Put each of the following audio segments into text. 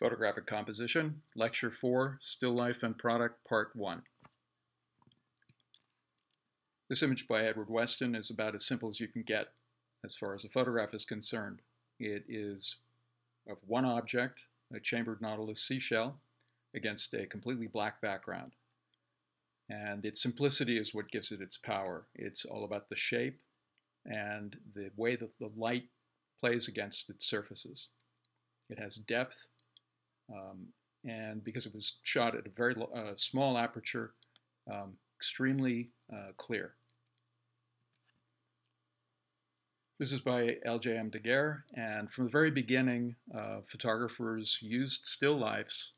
Photographic Composition, Lecture 4, Still Life and Product, Part 1. This image by Edward Weston is about as simple as you can get as far as a photograph is concerned. It is of one object, a chambered nautilus seashell, against a completely black background. And its simplicity is what gives it its power. It's all about the shape and the way that the light plays against its surfaces. It has depth um, and because it was shot at a very uh, small aperture, um, extremely uh, clear. This is by L.J.M. Daguerre, and from the very beginning, uh, photographers used still lifes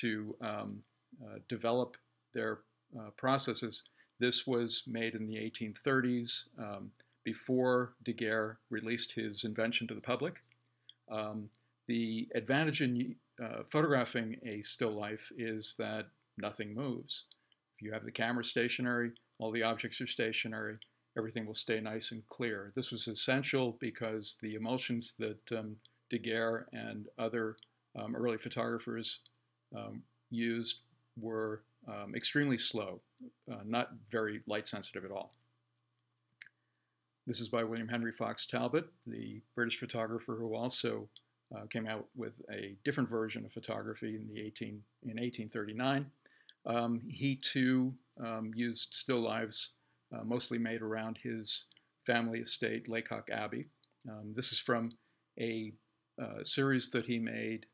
to um, uh, develop their uh, processes. This was made in the 1830s, um, before Daguerre released his invention to the public. Um, the advantage in uh, photographing a still life is that nothing moves. If you have the camera stationary, all the objects are stationary, everything will stay nice and clear. This was essential because the emulsions that um, Daguerre and other um, early photographers um, used were um, extremely slow, uh, not very light sensitive at all. This is by William Henry Fox Talbot, the British photographer who also uh, came out with a different version of photography in the 18 in 1839. Um, he too um, used still lives, uh, mostly made around his family estate, Lacock Abbey. Um, this is from a uh, series that he made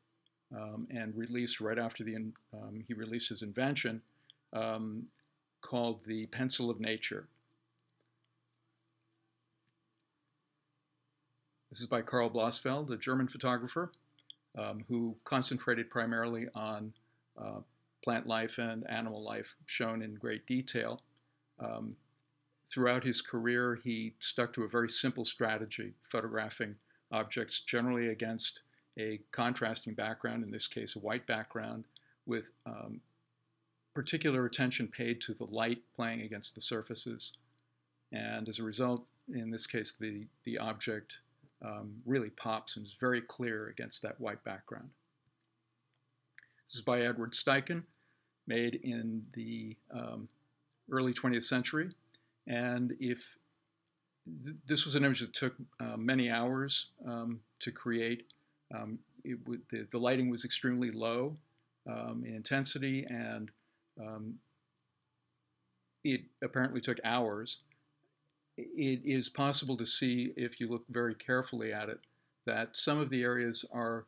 um, and released right after the um, he released his invention, um, called the Pencil of Nature. This is by Karl Blossfeldt, a German photographer um, who concentrated primarily on uh, plant life and animal life shown in great detail. Um, throughout his career, he stuck to a very simple strategy, photographing objects generally against a contrasting background, in this case a white background, with um, particular attention paid to the light playing against the surfaces. And as a result, in this case, the, the object um, really pops and is very clear against that white background. This is by Edward Steichen, made in the um, early 20th century. And if th this was an image that took uh, many hours um, to create, um, the, the, lighting was extremely low um, in intensity, and um, it apparently took hours it is possible to see, if you look very carefully at it, that some of the areas are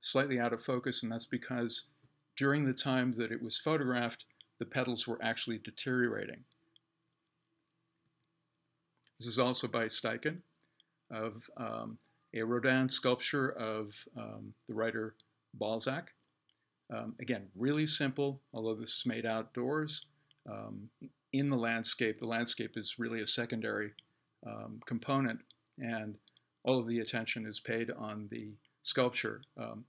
slightly out of focus, and that's because during the time that it was photographed, the petals were actually deteriorating. This is also by Steichen of um, a Rodin sculpture of um, the writer Balzac. Um, again, really simple, although this is made outdoors. In the landscape, the landscape is really a secondary um, component, and all of the attention is paid on the sculpture, um,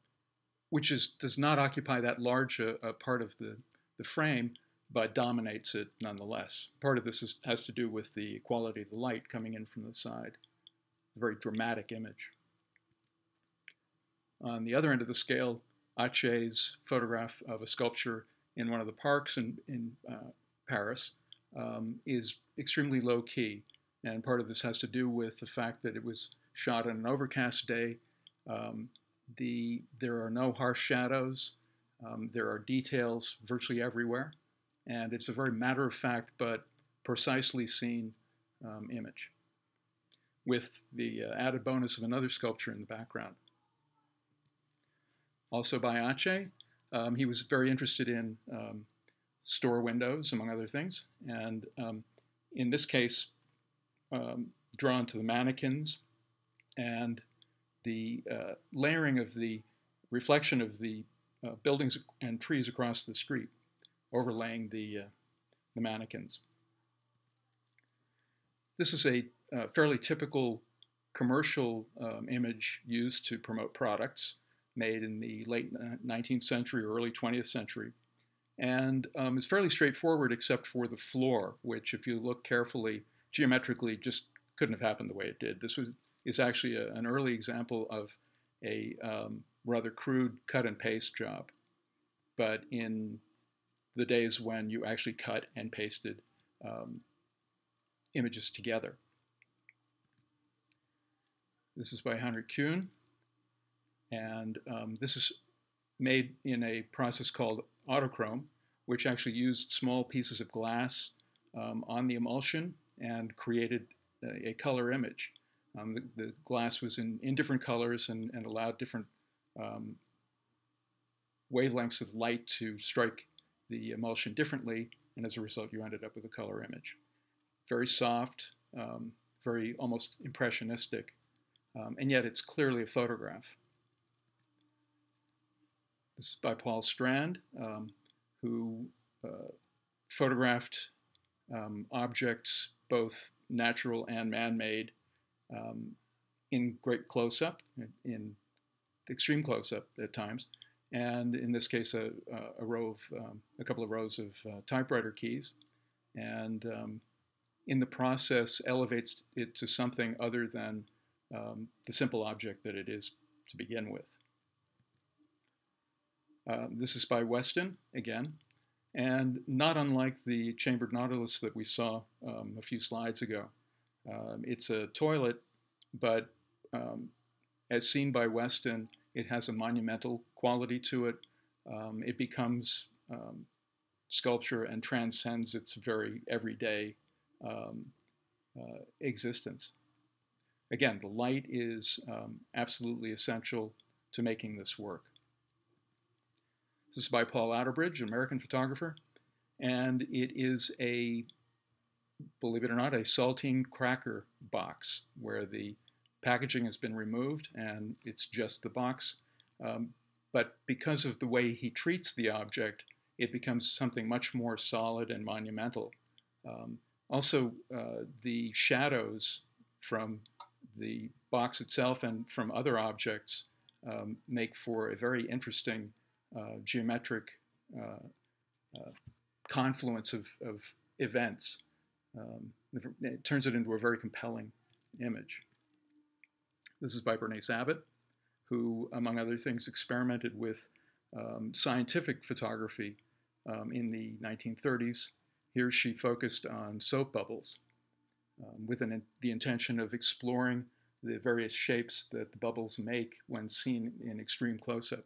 which is, does not occupy that large a, a, part of the, the frame, but dominates it nonetheless. Part of this is, has to do with the quality of the light coming in from the side. A very dramatic image. On the other end of the scale, Atget's photograph of a sculpture in one of the parks in, in uh, Paris um, is extremely low key. And part of this has to do with the fact that it was shot on an overcast day. Um, the, there are no harsh shadows. Um, there are details virtually everywhere. And it's a very matter of fact but precisely seen um, image with the uh, added bonus of another sculpture in the background. Also by Atget, um, he was very interested in um, store windows, among other things. And um, in this case, um, drawn to the mannequins and the uh, layering of the reflection of the uh, buildings and trees across the street, overlaying the, uh, the mannequins. This is a uh, fairly typical commercial um, image used to promote products made in the late 19th century or early 20th century. And um, it's fairly straightforward except for the floor, which if you look carefully, geometrically just couldn't have happened the way it did. This was is actually a, an early example of a um, rather crude cut and paste job. But in the days when you actually cut and pasted um, images together. This is by Heinrich Kühn, and um, this is made in a process called autochrome, which actually used small pieces of glass um, on the emulsion and created a, a color image. Um, the, the, glass was in, in different colors and, and allowed different um, wavelengths of light to strike the emulsion differently, and as a result, you ended up with a color image. Very soft, um, very almost impressionistic, um, and yet it's clearly a photograph. This is by Paul Strand, um, who uh, photographed um, objects, both natural and man-made, um, in great close-up, in extreme close-up at times, and in this case, a, a row of um, a couple of rows of uh, typewriter keys, and um, in the process elevates it to something other than um, the simple object that it is to begin with. Um, this is by Weston again, and not unlike the chambered nautilus that we saw um, a few slides ago. Um, it's a toilet, but as seen by Weston, it has a monumental quality to it. Um, it becomes um, sculpture and transcends its very everyday um, uh, existence. Again, the light is um, absolutely essential to making this work. This is by Paul Outerbridge, an American photographer, and it is a, believe it or not, a saltine cracker box where the packaging has been removed and it's just the box. Um, but because of the way he treats the object, it becomes something much more solid and monumental. Um, also, uh, the shadows from the box itself and from other objects um, make for a very interesting geometric uh, uh confluence of, of events. Um, it turns it into a very compelling image. This is by Berenice Abbott, who, among other things, experimented with um, scientific photography um, in the 1930s. Here she focused on soap bubbles um, with an, the intention of exploring the various shapes that the bubbles make when seen in extreme close-up.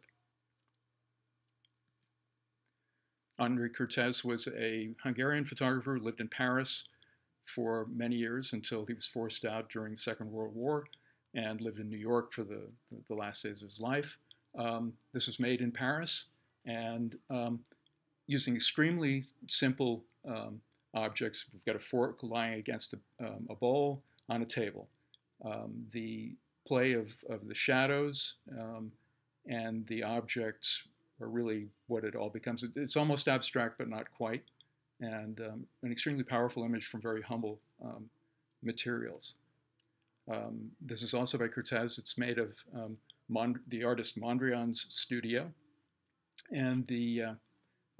Henri Kertész was a Hungarian photographer who lived in Paris for many years until he was forced out during the Second World War and lived in New York for the, the last days of his life. Um, this was made in Paris and um, using extremely simple um, objects. We've got a fork lying against a, um, a bowl on a table. Um, the play of, of the shadows um, and the objects are really what it all becomes. It's almost abstract, but not quite, and an extremely powerful image from very humble materials. Um, this is also by Kertész. It's made of um, the artist Mondrian's studio. And the, uh,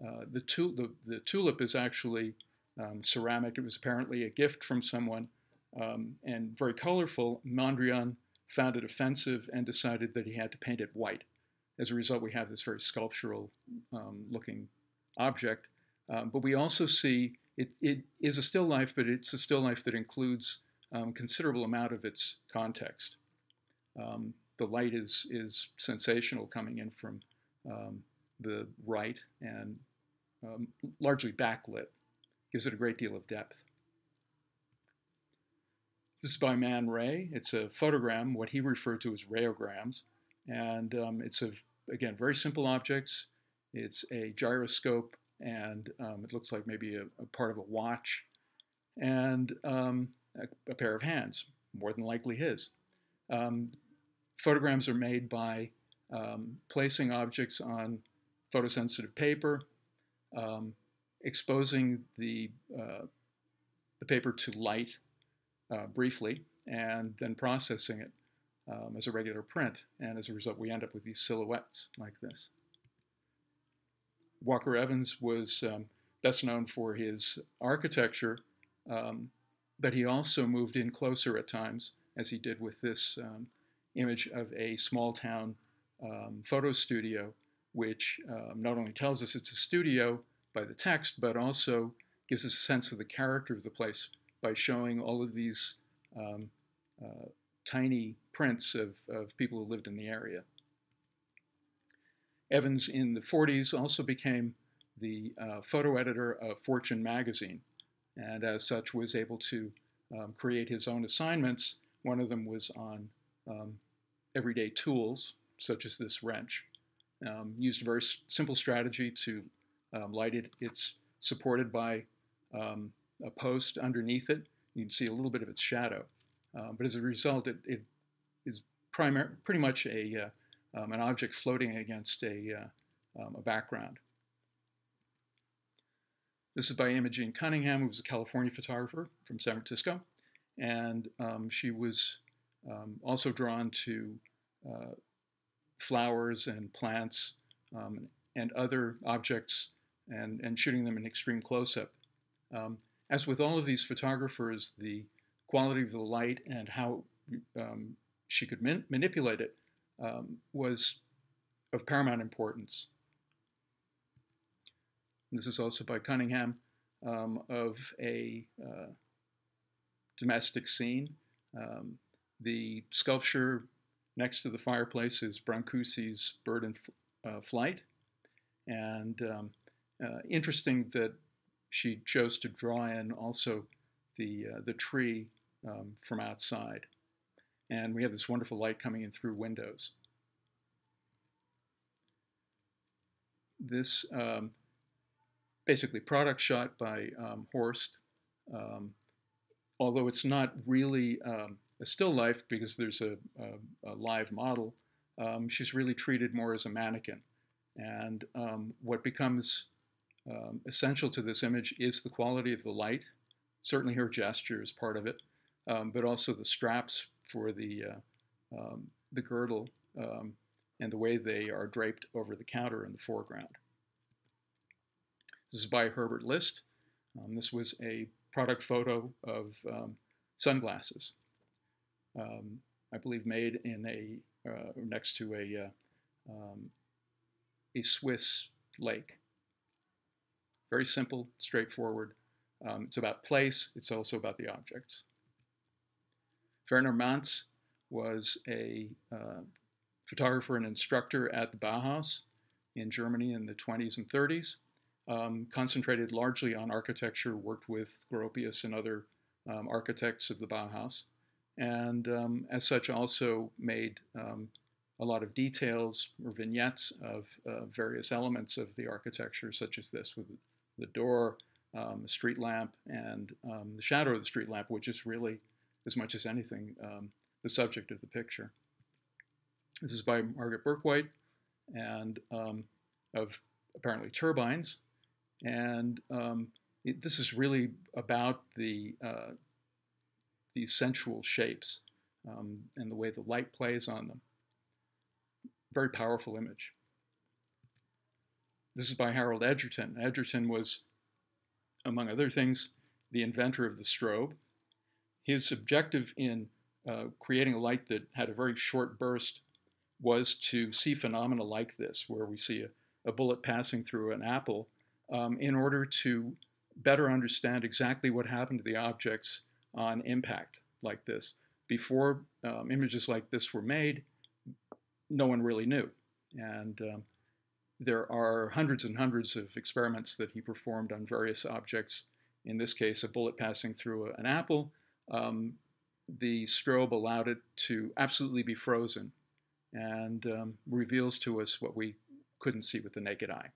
uh, the, tul the, the, tulip is actually um, ceramic. It was apparently a gift from someone um, and very colorful. Mondrian found it offensive and decided that he had to paint it white. As a result, we have this very sculptural um, looking object. Um, but we also see it, it is a still life, but it's a still life that includes um, considerable amount of its context. Um, the light is, is sensational coming in from um, the right and um, largely backlit, gives it a great deal of depth. This is by Man Ray. It's a photogram, what he referred to as rayograms, and um, it's of, again, very simple objects. It's a gyroscope, and um, it looks like maybe a, a, part of a watch. And um, a, a pair of hands, more than likely his. Um, photograms are made by um, placing objects on photosensitive paper, um, exposing the, uh, the paper to light uh, briefly, and then processing it um, as a regular print. And as a result, we end up with these silhouettes like this. Walker Evans was um, best known for his architecture um, but he also moved in closer at times, as he did with this um, image of a small town um, photo studio, which not only tells us it's a studio by the text, but also gives us a sense of the character of the place by showing all of these um, uh, tiny prints of, of people who lived in the area. Evans in the 40s also became the uh, photo editor of Fortune magazine, and as such was able to um, create his own assignments. One of them was on um, everyday tools, such as this wrench. Um, used a very simple strategy to um, light it. It's supported by um, a post underneath it. You can see a little bit of its shadow. Uh, but as a result, it, it is primar- pretty much a, uh, um, an object floating against a, uh, um, a background. This is by Imogen Cunningham, who was a California photographer from San Francisco. And um, she was um, also drawn to uh, flowers and plants um, and other objects and, and shooting them in extreme close-up. Um, as with all of these photographers, the quality of the light and how um, she could man manipulate it um, was of paramount importance. This is also by Cunningham um, of a uh, domestic scene. Um, the sculpture next to the fireplace is Brancusi's Bird in uh, Flight. And um, uh, interesting that she chose to draw in also the, uh, the tree um, from outside. And we have this wonderful light coming in through windows. This um, basically product shot by um, Horst, um, although it's not really um, a still life because there's a, a, a live model, um, she's really treated more as a mannequin. And what becomes essential to this image is the quality of the light. Certainly her gesture is part of it, um, but also the straps for the, uh, um, the girdle um, and the way they are draped over the counter in the foreground. This is by Herbert List. Um, this was a product photo of um, sunglasses, I believe made in a, uh, next to a, uh, a Swiss lake. Very simple, straightforward. Um, it's about place, it's also about the objects. Werner Mantz was a uh, photographer and instructor at the Bauhaus in Germany in the 20s and 30s. Um, concentrated largely on architecture, worked with Gropius and other um, architects of the Bauhaus, and um, as such also made um, a lot of details or vignettes of uh, various elements of the architecture, such as this with the door, um, the street lamp, and um, the shadow of the street lamp, which is really, as much as anything, um, the subject of the picture. This is by Margaret Bourke-White, and um, of apparently turbines. And um, it, this is really about the, uh, these sensual shapes um, and the way the light plays on them. Very powerful image. This is by Harold Edgerton. Edgerton was, among other things, the inventor of the strobe. His objective in uh, creating a light that had a very short burst was to see phenomena like this, where we see a, a bullet passing through an apple, um, in order to better understand exactly what happened to the objects on impact like this. Before um, images like this were made, no one really knew. And um, there are hundreds and hundreds of experiments that he performed on various objects. In this case, a bullet passing through an apple. Um, the strobe allowed it to absolutely be frozen and um, reveals to us what we couldn't see with the naked eye.